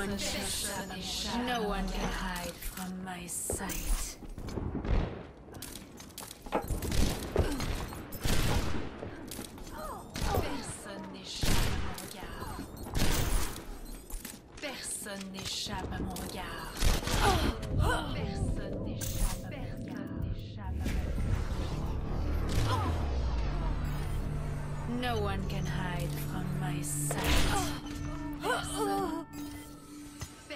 one shall, no one can hide from my sight. Personne n'échappe à mon regard. Personne n'échappe à mon regard. No one can hide from my sight.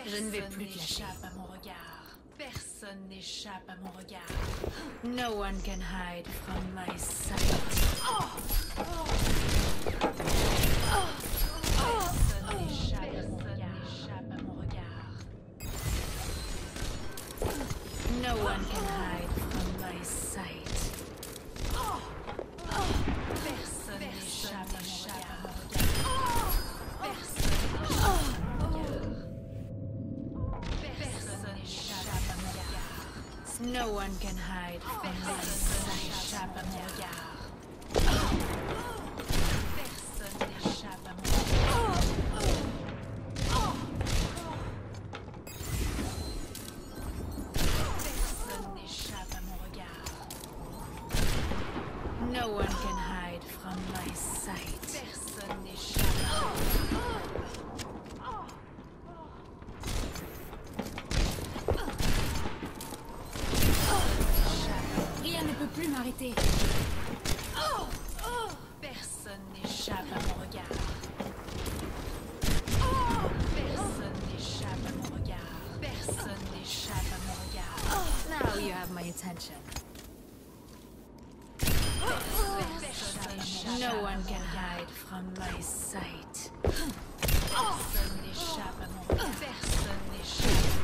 Je ne vais plus te lâcher. n'échappe à mon regard. Personne n'échappe à mon regard. No one can hide from my No one can hide from my. No one can hide from my sight. Plus m'arrêter. Personne n'échappe à mon regard. Personne n'échappe à mon regard. Personne n'échappe à mon regard. Now you have my attention. Personne No one mon can hide from my sight. Personne n'échappe à mon regard. Personne n'échappe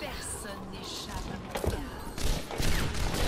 Personne n'échappe à mon regard.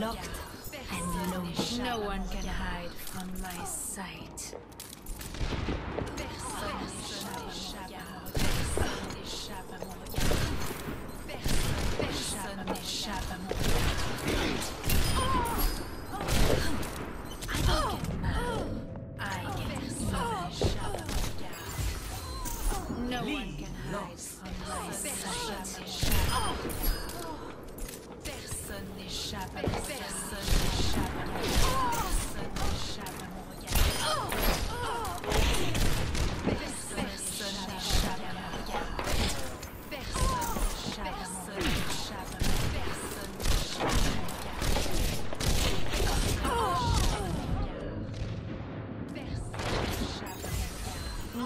Locked and loaded. No one can hide from my sight. Personne n'échappe à mon regard. Personne n'échappe à mon regard.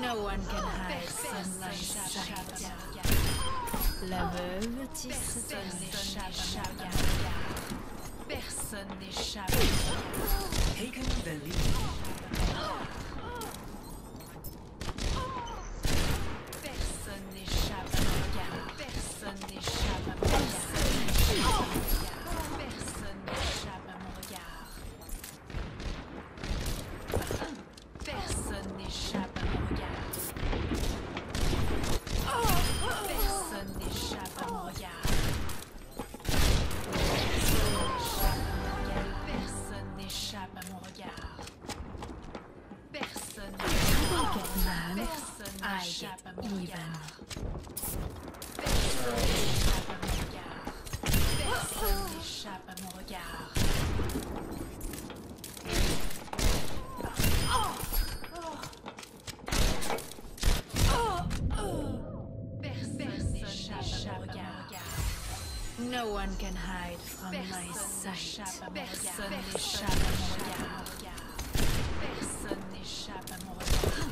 No one can hide from my Personne n'échappe à sight. mon regard. La veuve tisse Personne son n'échappe à mon regard. Personne n'échappe à mon regard. Taken the lead. I even. Personne n'échappe à mon regard. No one can hide from my sight. Personne n'échappe à mon regard. Personne n'échappe à mon regard.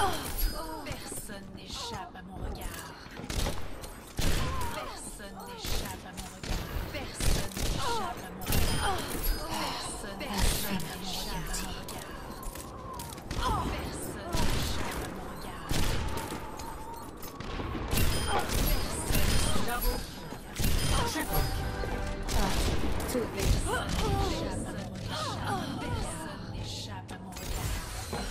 Personne n'échappe à mon regard. Personne n'échappe à mon regard. Personne n'échappe à mon regard. Personne n'échappe à mon regard. Personne n'échappe à mon regard. Double. Triple. Personne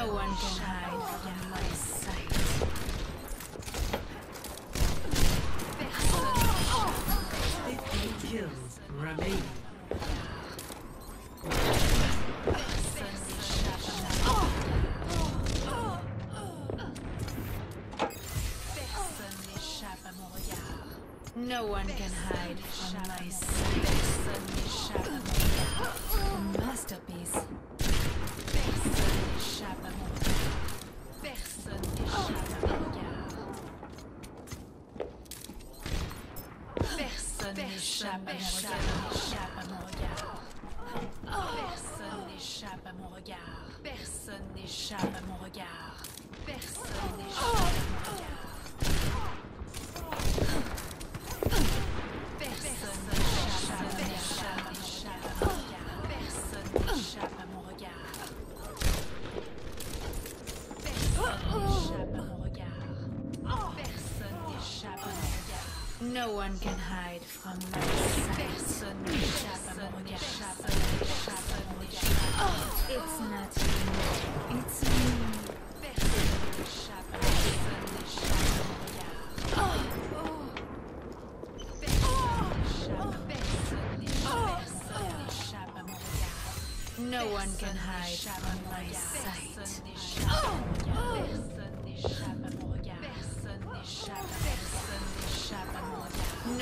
No one can hide from my sight. Fifteen kills remain. one can hide from my sight. Oh, it's not it's me. No one can hide from my sight.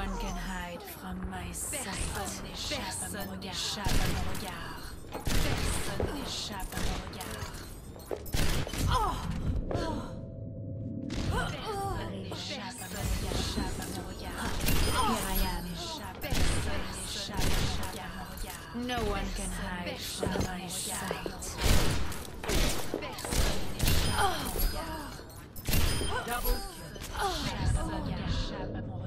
one can hide from my sight. Personne n'échappe à mon regard. Oh! No one can hide from my sight.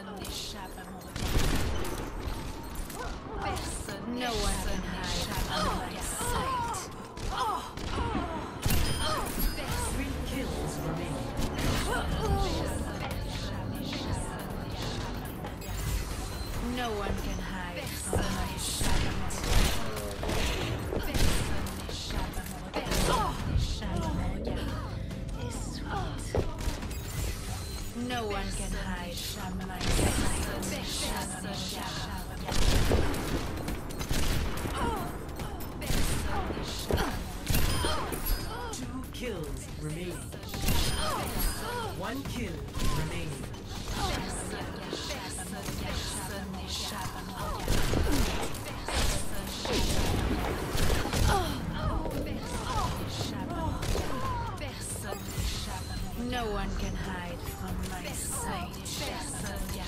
Personne n'échappe à mon regard. Personne No one can hide from my sight. Three kills remaining. No one can hide from my one can hide from my sight. Two kills remaining. One kill remaining. No one can hide from my sight.